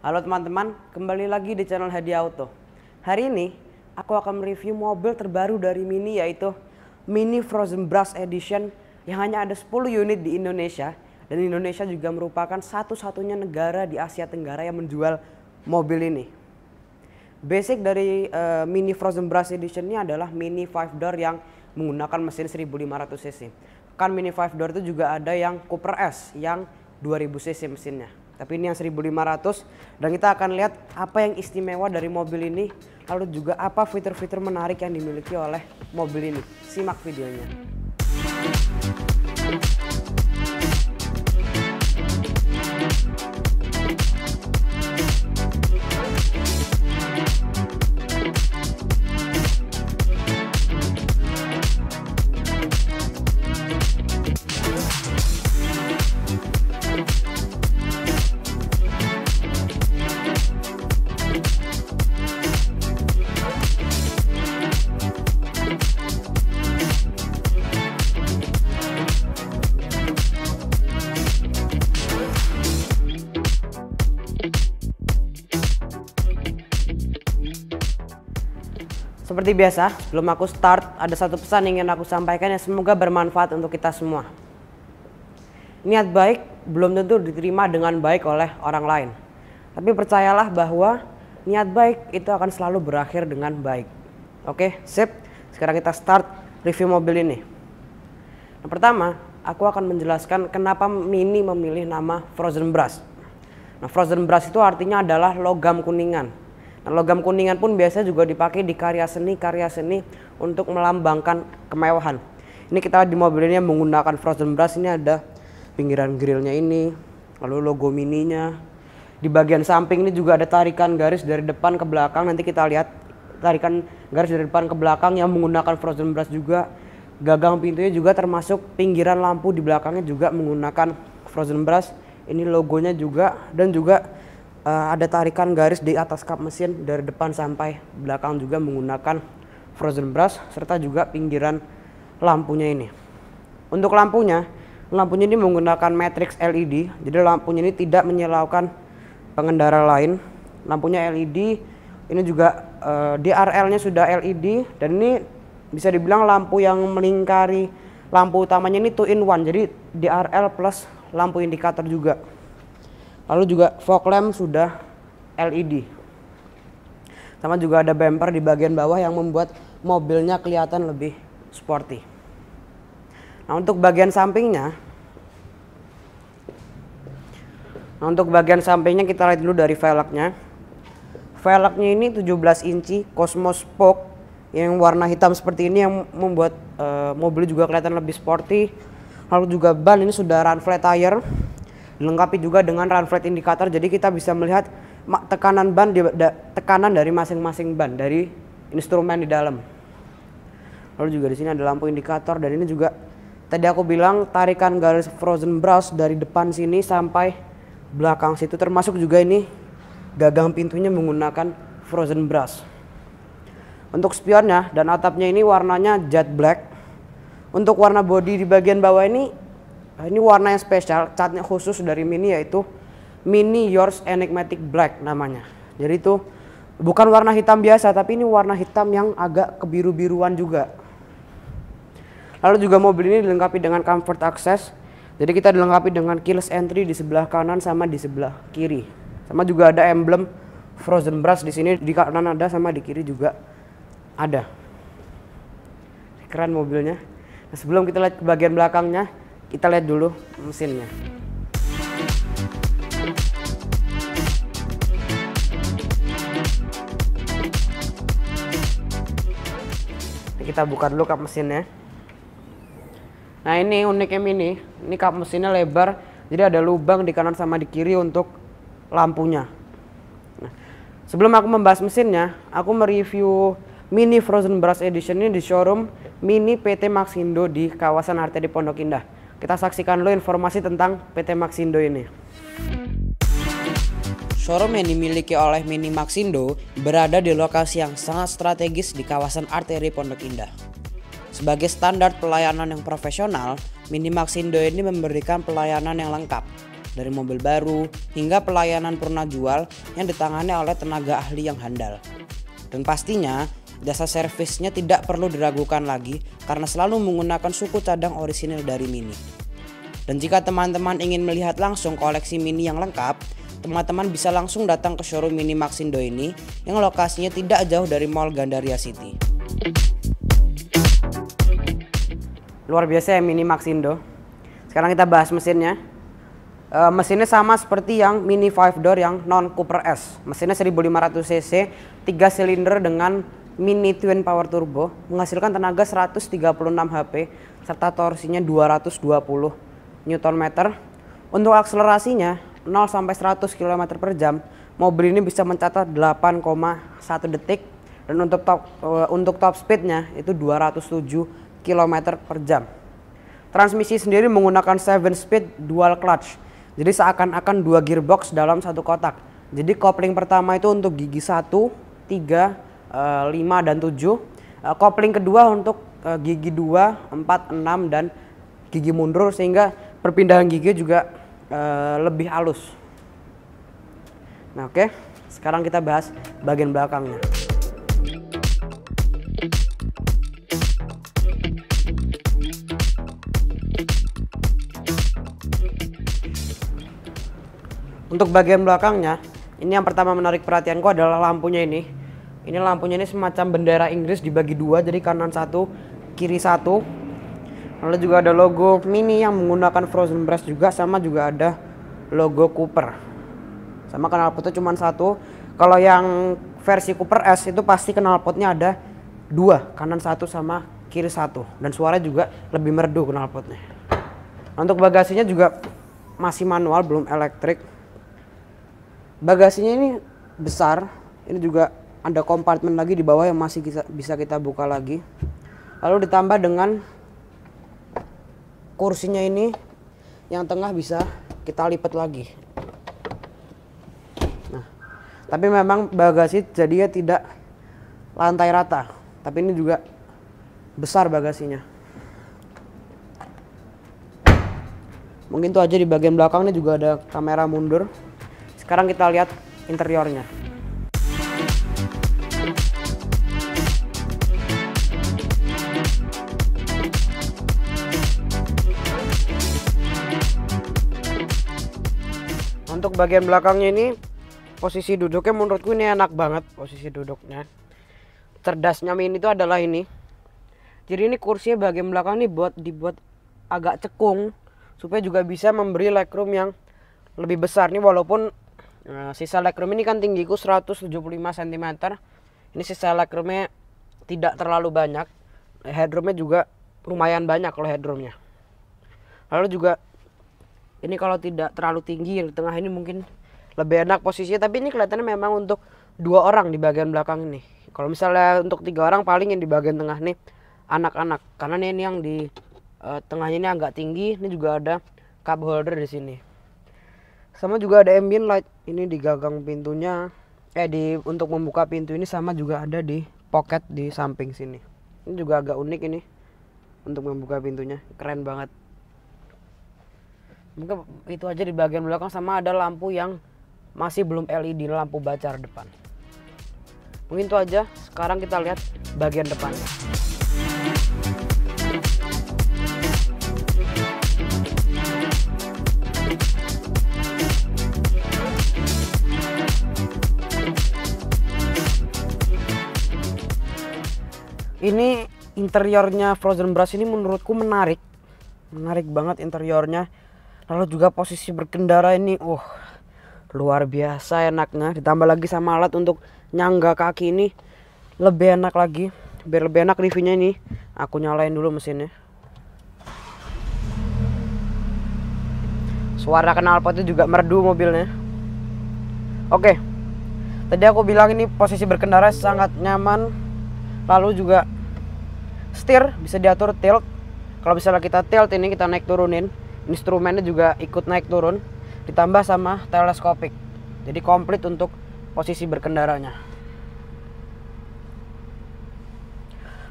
Halo teman-teman, kembali lagi di channel Hadi Auto. Hari ini aku akan mereview mobil terbaru dari Mini yaitu Mini Frozen Brush Edition yang hanya ada 10 unit di Indonesia dan Indonesia juga merupakan satu-satunya negara di Asia Tenggara yang menjual mobil ini. Basic dari uh, Mini Frozen Brush Edition ini adalah Mini 5 door yang menggunakan mesin 1500 cc. Kan Mini 5 door itu juga ada yang Cooper S yang 2000 cc mesinnya tapi ini yang 1500 dan kita akan lihat apa yang istimewa dari mobil ini lalu juga apa fitur-fitur menarik yang dimiliki oleh mobil ini. Simak videonya Seperti biasa, sebelum aku start, ada satu pesan yang ingin aku sampaikan yang semoga bermanfaat untuk kita semua. Niat baik belum tentu diterima dengan baik oleh orang lain. Tapi percayalah bahwa niat baik itu akan selalu berakhir dengan baik. Oke, sip. Sekarang kita start review mobil ini. Yang pertama, aku akan menjelaskan kenapa Mini memilih nama Frozen Brush. Nah, Frozen Brush itu artinya adalah logam kuningan Nah, logam kuningan pun biasa juga dipakai di karya seni-karya seni untuk melambangkan kemewahan. Ini kita di mobil ini menggunakan frozen brush ini ada pinggiran grillnya ini, lalu logo mininya. Di bagian samping ini juga ada tarikan garis dari depan ke belakang. Nanti kita lihat tarikan garis dari depan ke belakang yang menggunakan frozen brush juga. Gagang pintunya juga termasuk pinggiran lampu di belakangnya juga menggunakan frozen brush. Ini logonya juga dan juga uh, ada tarikan garis di atas kap mesin dari depan sampai belakang juga menggunakan frozen brush serta juga pinggiran lampunya ini. Untuk lampunya, lampunya ini menggunakan matrix LED, jadi lampunya ini tidak menyilaukan pengendara lain. Lampunya LED, ini juga uh, eh, DRL-nya sudah LED dan ini bisa dibilang lampu yang melingkari lampu utamanya ini two in one, jadi DRL plus lampu indikator juga. Lalu juga fog lamp sudah LED. Sama juga ada bumper di bagian bawah yang membuat mobilnya kelihatan lebih sporty. Nah, untuk bagian sampingnya Nah, untuk bagian sampingnya kita lihat dulu dari velgnya. Velgnya ini 17 inci Cosmos Spoke yang warna hitam seperti ini yang membuat uh, mobil juga kelihatan lebih sporty. Lalu juga ban ini sudah run flat tire dilengkapi juga dengan run flat indicator jadi kita bisa melihat tekanan ban di, da, tekanan dari masing-masing ban dari instrumen di dalam. Lalu juga di sini ada lampu indikator dan ini juga tadi aku bilang tarikan garis frozen brush dari depan sini sampai belakang situ. Termasuk juga ini gagang pintunya menggunakan frozen brush. Untuk spionnya dan atapnya ini warnanya jet black. Untuk warna body di bagian bawah ini Nah, ini warna yang spesial, catnya khusus dari Mini yaitu Mini Yours Enigmatic Black namanya. Jadi itu bukan warna hitam biasa, tapi ini warna hitam yang agak kebiru-biruan juga. Lalu juga mobil ini dilengkapi dengan comfort access. Jadi kita dilengkapi dengan keyless entry di sebelah kanan sama di sebelah kiri. Sama juga ada emblem Frozen Brush di sini di kanan ada sama di kiri juga ada. Keren mobilnya. Nah, sebelum kita lihat ke bagian belakangnya, kita lihat dulu mesinnya. kita buka dulu kap mesinnya. Nah ini uniknya Mini, ini kap mesinnya lebar, jadi ada lubang di kanan sama di kiri untuk lampunya. Nah, sebelum aku membahas mesinnya, aku mereview Mini Frozen Brush Edition ini di showroom Mini PT Maxindo di kawasan Arteri Pondok Indah. Kita saksikan dulu informasi tentang PT Maxindo ini. Showroom yang dimiliki oleh Mini Maxindo berada di lokasi yang sangat strategis di kawasan arteri Pondok Indah. Sebagai standar pelayanan yang profesional, Mini Maxindo ini memberikan pelayanan yang lengkap, dari mobil baru hingga pelayanan purna jual yang ditangani oleh tenaga ahli yang handal. Dan pastinya jasa servisnya tidak perlu diragukan lagi karena selalu menggunakan suku cadang orisinil dari Mini. Dan jika teman-teman ingin melihat langsung koleksi Mini yang lengkap, teman-teman bisa langsung datang ke showroom Mini Maxindo ini yang lokasinya tidak jauh dari Mall Gandaria City. Luar biasa ya Mini Maxindo. Sekarang kita bahas mesinnya. E, mesinnya sama seperti yang Mini 5 door yang non Cooper S. Mesinnya 1500 cc, 3 silinder dengan mini twin power turbo menghasilkan tenaga 136 HP serta torsinya 220 Nm. Untuk akselerasinya 0 sampai 100 km per jam, mobil ini bisa mencatat 8,1 detik dan untuk top uh, untuk top speednya itu 207 km per jam. Transmisi sendiri menggunakan 7 speed dual clutch. Jadi seakan-akan dua gearbox dalam satu kotak. Jadi kopling pertama itu untuk gigi 1, 3, 5 dan 7. Uh, kopling kedua untuk uh, gigi 2, 4, 6 dan gigi mundur sehingga perpindahan gigi juga lebih halus. Nah, oke. Okay. Sekarang kita bahas bagian belakangnya. Untuk bagian belakangnya, ini yang pertama menarik perhatianku adalah lampunya ini. Ini lampunya ini semacam bendera Inggris dibagi dua, jadi kanan satu, kiri satu. Lalu juga ada logo Mini yang menggunakan frozen brush juga, sama juga ada logo Cooper. Sama knalpotnya cuma satu. Kalau yang versi Cooper S itu pasti knalpotnya ada dua, kanan satu sama kiri satu. Dan suara juga lebih merdu knalpotnya. Untuk bagasinya juga masih manual, belum elektrik bagasinya ini besar ini juga ada kompartemen lagi di bawah yang masih bisa, bisa kita buka lagi. Lalu ditambah dengan kursinya ini yang tengah bisa kita lipat lagi. Nah tapi memang bagasi jadinya tidak lantai rata tapi ini juga besar bagasinya. Mungkin tuh aja di bagian belakang ini juga ada kamera mundur. Sekarang kita lihat interiornya. Bagian belakangnya ini posisi duduknya menurutku ini enak banget posisi duduknya. Cerdasnya ini itu adalah ini. Jadi ini kursinya bagian belakang ini buat dibuat agak cekung supaya juga bisa memberi legroom yang lebih besar nih walaupun Nah, sisa legroom ini kan tinggiku 175 cm. Ini sisa legroomnya tidak terlalu banyak. Headroomnya juga lumayan banyak kalau headroomnya. Lalu juga ini kalau tidak terlalu tinggi di tengah ini mungkin lebih enak posisinya. Tapi ini kelihatannya memang untuk dua orang di bagian belakang ini. Kalau misalnya untuk tiga orang paling yang di bagian tengah nih anak-anak. Karena ini yang di uh, tengahnya ini agak tinggi. Ini juga ada cup holder di sini sama juga ada ambient light ini di gagang pintunya eh di untuk membuka pintu ini sama juga ada di pocket di samping sini ini juga agak unik ini untuk membuka pintunya keren banget mungkin itu aja di bagian belakang sama ada lampu yang masih belum LED lampu bacar depan. Mungkin itu aja sekarang kita lihat bagian depannya. Ini interiornya Frozen Brush ini menurutku menarik. Menarik banget interiornya lalu juga posisi berkendara ini uh luar biasa enaknya. Ditambah lagi sama alat untuk nyangga kaki ini. Lebih enak lagi. Biar lebih enak reviewnya ini. Aku nyalain dulu mesinnya. Suara knalpotnya juga merdu mobilnya. Oke. Tadi aku bilang ini posisi berkendara sangat nyaman. Lalu juga setir bisa diatur tilt. Kalau misalnya kita tilt ini kita naik turunin instrumennya juga ikut naik turun ditambah sama teleskopik. Jadi komplit untuk posisi berkendaranya.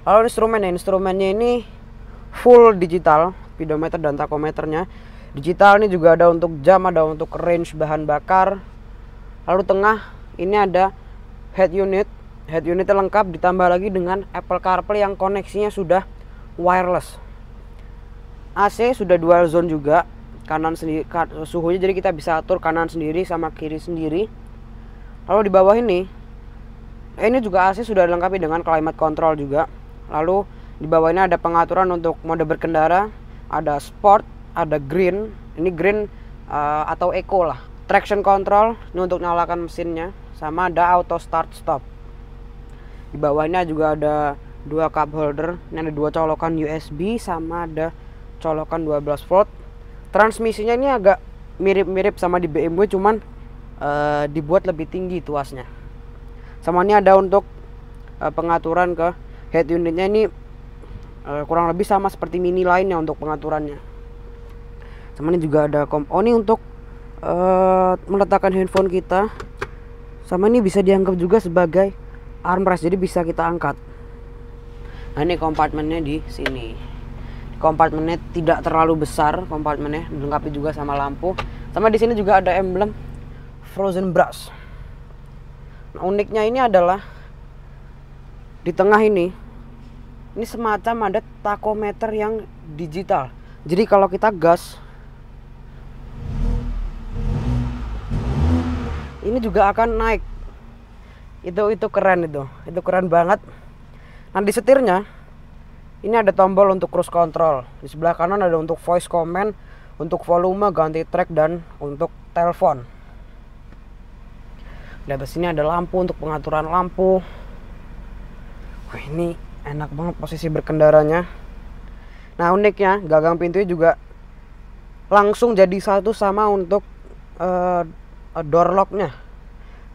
Lalu instrumen instrumennya ini full digital speedometer dan takometernya. Digital ini juga ada untuk jam ada untuk range bahan bakar. Lalu tengah ini ada head unit. Head unitnya lengkap ditambah lagi dengan Apple CarPlay yang koneksinya sudah wireless AC sudah dual zone juga. Kanan sendiri suhunya jadi kita bisa atur kanan sendiri sama kiri sendiri. Lalu di bawah ini eh, ini juga AC sudah dilengkapi dengan climate control juga. Lalu di bawah ini ada pengaturan untuk mode berkendara ada sport ada green. Ini green uh, atau eco lah. Traction control ini untuk nyalakan mesinnya sama ada auto start stop. Di bawahnya juga ada dua cup holder ini ada dua colokan USB sama ada colokan 12 volt. Transmisinya ini agak mirip-mirip sama di BMW cuman uh, dibuat lebih tinggi tuasnya. Sama ini ada untuk uh, pengaturan ke head unitnya ini uh, kurang lebih sama seperti mini lainnya untuk pengaturannya. Sama ini juga ada kom oh ini untuk uh, meletakkan handphone kita. Sama ini bisa dianggap juga sebagai armrest jadi bisa kita angkat. Nah ini kompartemennya di sini kompartemennya tidak terlalu besar kompartemennya dilengkapi juga sama lampu. Sama di sini juga ada emblem frozen brush nah, uniknya ini adalah di tengah ini ini semacam ada takometer yang digital. Jadi kalau kita gas ini juga akan naik. Itu itu keren itu itu keren banget. Nah di setirnya ini ada tombol untuk cruise control. Di sebelah kanan ada untuk voice command, untuk volume, ganti track dan untuk telepon. Di atas sini ada lampu untuk pengaturan lampu. Wah, ini enak banget posisi berkendaranya. Nah, uniknya gagang pintunya juga langsung jadi satu sama untuk uh, door locknya.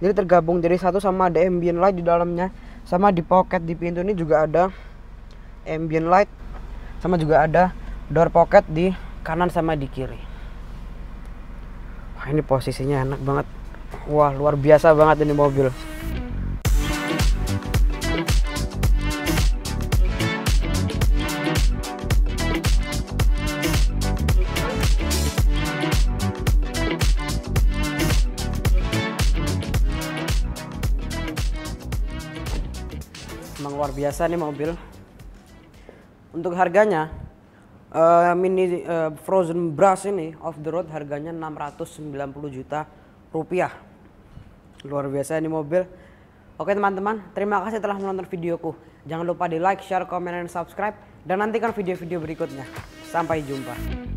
Jadi tergabung jadi satu sama ada ambient light di dalamnya. Sama di pocket di pintu ini juga ada ambient light sama juga ada door pocket di kanan sama di kiri. Wah ini posisinya enak banget. Wah luar biasa banget ini mobil. Emang luar biasa nih mobil untuk harganya uh, mini uh, frozen brush ini off the road harganya 690 juta rupiah. Luar biasa ini mobil. Oke teman-teman, terima kasih telah menonton videoku. Jangan lupa di like, share, komen, dan subscribe. Dan nantikan video-video berikutnya. Sampai jumpa.